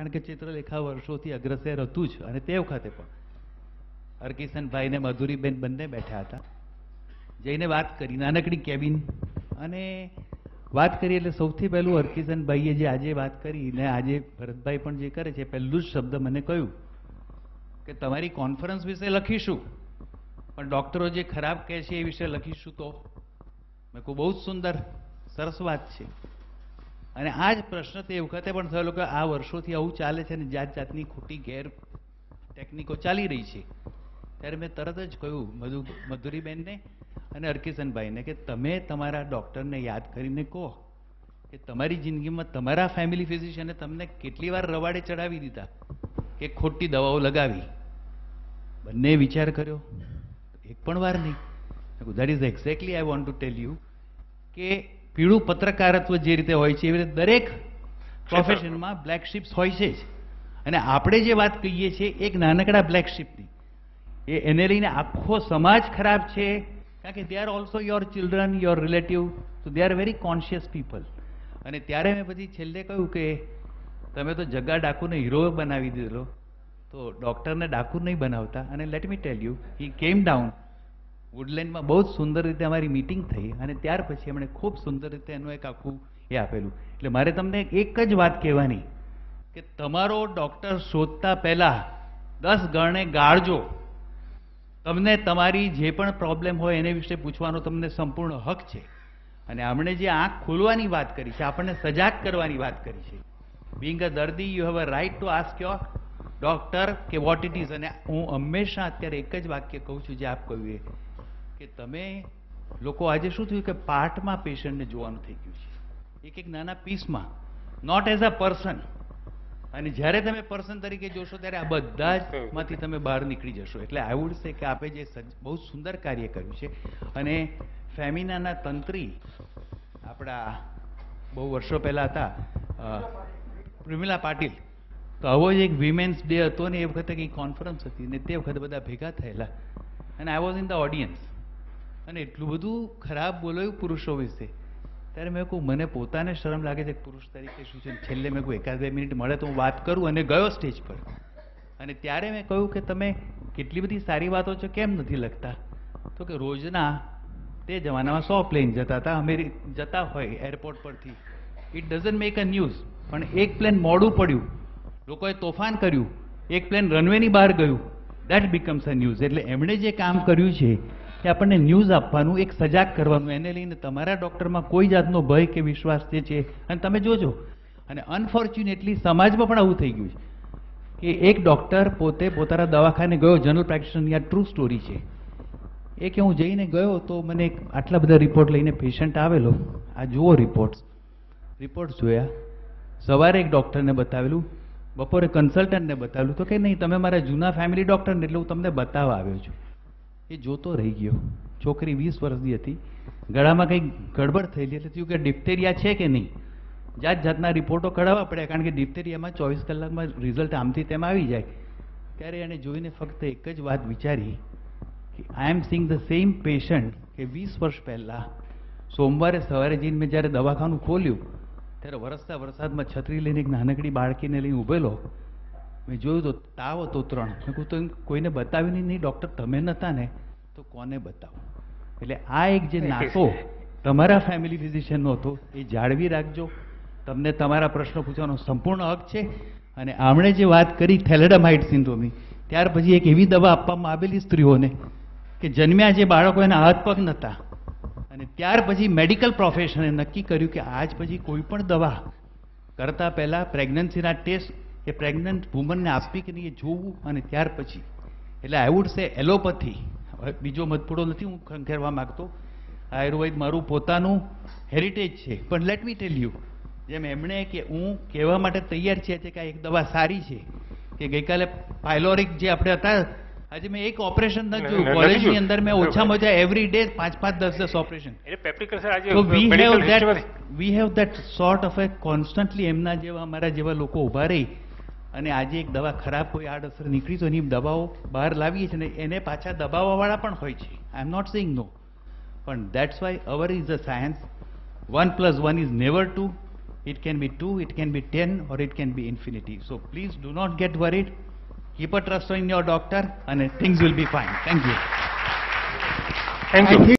કારણ કે ચિત્રલેખા વર્ષોથી અગ્રસર હતું જ, અને તે વખતે પણ. હરકિશનભાઈ ને મધુરીબેન બંને બેઠા હતા. જઈને વાત કરી, નાનકડી કેબિન. અને વાત કરી એટલે સૌથી પહેલું હરકિશનભાઈએ જે આજે વાત કરી, ને આજે ભરતભાઈ પણ જે કરે છે પહેલું જ શબ્દ મને કહ્યું કે તમારી કોન્ફરન્સ વિશે લખીશું. પણ ડૉક્ટરો જે ખરાબ કહે છે એ વિશે લખીશું તો? મેં કહું બહુ જ સુંદર, સરસ વાત છે. અને આ જ પ્રશ્ન તે વખતે પણ થયેલો કે આ વર્ષોથી આવું ચાલે છે અને જાત જાતની ખોટી ગેર ટેકનિકો ચાલી રહી છે. ત્યારે મેં તરત જ કહ્યું મધુ, મધુરીબેનને અને હરકિશનભાઈને કે તમે તમારા ડૉક્ટરને યાદ કરીને કહો કે તમારી જિંદગીમાં તમારા ફેમિલી ફિઝિશિયને તમને કેટલી વાર રવાડે ચડાવી દીધા કે ખોટી દવાઓ લગાવી. બંને વિચાર કર્યો. એક પણ વાર નહીં. That is exactly I want to tell you કે પીળું પત્રકારત્વ જે રીતે હોય છે એવી રીતે દરેક પ્રોફેશનમાં બ્લેક શિપ્સ હોય છે જ. અને આપણે જે વાત કહીએ છીએ એક નાનકડા બ્લેક શિપની એ એને લઈને આખો સમાજ ખરાબ છે. કારણ કે they are also your children your relative તો they are very conscious people અને ત્યારે મેં પછી છેલ્લે કહ્યું કે તમે તો જગા ડાકુને હીરો બનાવી દીધેલો તો ડૉક્ટરને ડાકુ નહીં બનાવતા. અને let me tell you he came down વુડલેન્ડમાં બહુ જ સુંદર રીતે અમારી મીટિંગ થઈ અને ત્યાર પછી એમણે ખૂબ સુંદર રીતે એનું એક આખું એ આપેલું. એટલે મારે તમને એક જ વાત કહેવાની કે તમારો ડૉક્ટર શોધતા પહેલાં દસ ગણે ગાળજો. તમને તમારી જે પણ પ્રોબ્લેમ હોય એને વિશે પૂછવાનો તમને સંપૂર્ણ હક છે. અને આપણે જે આંખ ખોલવાની વાત કરી છે, આપણને સજાગ કરવાની વાત કરી છે. બિંગ અ દર્દી you have a right to ask your doctor કે વોટ ઇટ ઇઝ અને હું હંમેશા અત્યારે એક જ વાક્ય કહું છું જે આપ કહ્યું કે તમે લોકો આજે શું થયું કે પાર્ટમાં પેશન્ટને જોવાનું થઈ ગયું છે? એક એક નાના પીસમાં નોટ એઝ અ પર્સન અને જ્યારે તમે પર્સન તરીકે જોશો, ત્યારે આ બધા જ માંથી તમે બહાર નીકળી જશો. એટલે આઈ વુડ સે કે આપે જે બહુ સુંદર કાર્ય કર્યું છે. અને ફેમિનાના તંત્રી આપણા બહુ વર્ષો પહેલા હતા પ્રમિલા પાટીલ. તો આવો જ એક વિમેન્સ ડે હતો ને, એ વખતે કંઈ કોન્ફરન્સ હતી ને તે વખતે બધા ભેગા થયેલા. અને I was in the audience અને એટલું બધું ખરાબ બોલાયું પુરુષો વિશે. ત્યારે મેં કહું મને પોતાને શરમ લાગે છે પુરુષ તરીકે શું છે? છેલ્લે મેં કહું એકાદ બે મિનિટ મળે તો હું વાત કરું અને ગયો સ્ટેજ પર. અને ત્યારે મેં કહ્યું કે, તમે કેટલી બધી સારી વાતો છે, કેમ નથી લખતા? તો કે, રોજના તે જમાનામાં સો પ્લેન જતા હતા, અમે જતા હોય એરપોર્ટ પરથી. It doesn't make a news પણ એક પ્લેન મોડું પડ્યું. લોકોએ તોફાન કર્યું. એક પ્લેન રનવેની બહાર ગયું. દેટ બીકમ્સ અ ન્યૂઝ એટલે એમણે જે કામ કર્યું છે કે આપણને ન્યૂઝ આપવાનું, એક સજાગ કરવાનું, એને લઈને તમારા ડૉક્ટરમાં કોઈ જાતનો ભય કે વિશ્વાસ જે છે. અને તમે જોજો, અને અનફોર્ચ્યુનેટલી સમાજમાં પણ આવું થઈ ગયું છે કે એક ડૉક્ટર પોતે પોતાના દવાખાને ગયો, જનરલ પ્રેક્ટિશનરની આ ટ્રુ સ્ટોરી છે. એ કે હું જઈને ગયો તો મને આટલા બધા રિપોર્ટ લઈને પેશન્ટ આવેલો. આ જુઓ રિપોર્ટ્સ રિપોર્ટ્સ જોયા. સવારે એક ડૉક્ટરને બતાવેલું, બપોરે કન્સલ્ટન્ટને બતાવેલું. તો કે નહીં, તમે મારા જૂના ફેમિલી ડૉક્ટરને એટલે હું તમને બતાવવા આવ્યો છું. એ જોતો રહી ગયો. છોકરી વીસ વર્ષની હતી. ગળામાં કંઈક ગડબડ થયેલી એટલે થયું કે ડિપ્ટેરિયા છે કે નહીં? જાત જાતના રિપોર્ટો કઢાવવા પડ્યા કારણ કે ડિપ્ટેરિયામાં ચોવીસ કલાકમાં રિઝલ્ટ આમથી તેમ આવી જાય. ત્યારે એણે જોઈને ફક્ત એક જ વાત વિચારી કે I am seeing the same patient કે વીસ વર્ષ પહેલાં. સોમવારે સવારે જઈને મેં જ્યારે દવાખાનું ખોલ્યું, ત્યારે વરસતા વરસાદમાં છત્રી લઈને એક નાનકડી બાળકીને લઈને ઊભેલો. મેં જોયું તો તાવ હતો ત્રણ. મેં કહું તો કોઈને બતાવ્યું નહીં નહીં, ડૉક્ટર તમે નહોતા ને, તો કોને બતાવો? એટલે આ એક જે નાતો તમારા ફેમિલી ફિઝિશિયનનો હતો, એ જાળવી રાખજો. તમને તમારા પ્રશ્નો પૂછવાનો સંપૂર્ણ હક છે. અને આમણે જે વાત કરી થેલેડામાઇટ સિન્ડ્રોમની, ત્યાર પછી એક એવી દવા આપવામાં આવેલી સ્ત્રીઓને કે જન્મ્યા જે બાળકો એના હાથ પગ નહોતા અને ત્યાર પછી મેડિકલ પ્રોફેશને નક્કી કર્યું કે આજ પછી કોઈ પણ દવા કરતા પહેલાં પ્રેગ્નન્સીના ટેસ્ટ એ પ્રેગ્નન્ટ વુમનને આપવી કે નહીં એ જોવું અને ત્યાર પછી. એટલે આઈ વુડ સે એલોપથી બીજો મધપૂડો નથી હું ખંખેરવા માગતો. આયુર્વેદ મારું પોતાનું હેરિટેજ છે. પણ લેટ મી ટેલ યુ જેમ એમણે કે હું કહેવા માટે તૈયાર છે કે આ એક દવા સારી છે. કે ગઈકાલે પાયલોરિક જે આપણે હતા આજે મેં એક ઓપરેશન ન જોયું. કોલેજની અંદર મેં. ઓછામાં ઓછા એવરી ડે પાંચ પાંચ દસ દસ operation we have history we have that sort of a constantly એમના જેવા અમારા જેવા લોકો ઊભા રહી. અને આજે એક દવા ખરાબ કોઈ આડઅસર નીકળી તો એની દવાઓ બહાર લાવીએ છીએ ને એને પાછા દબાવવાવાળા પણ હોય છે આઈ એમ નોટ સેઇંગ નો પણ that's why our is a science one plus one is never two 2, it can be 10, or it can be infinity. So please do not get worried. Keep a trust in your doctor and uh, things will be fine. Thank you. Thank I you. think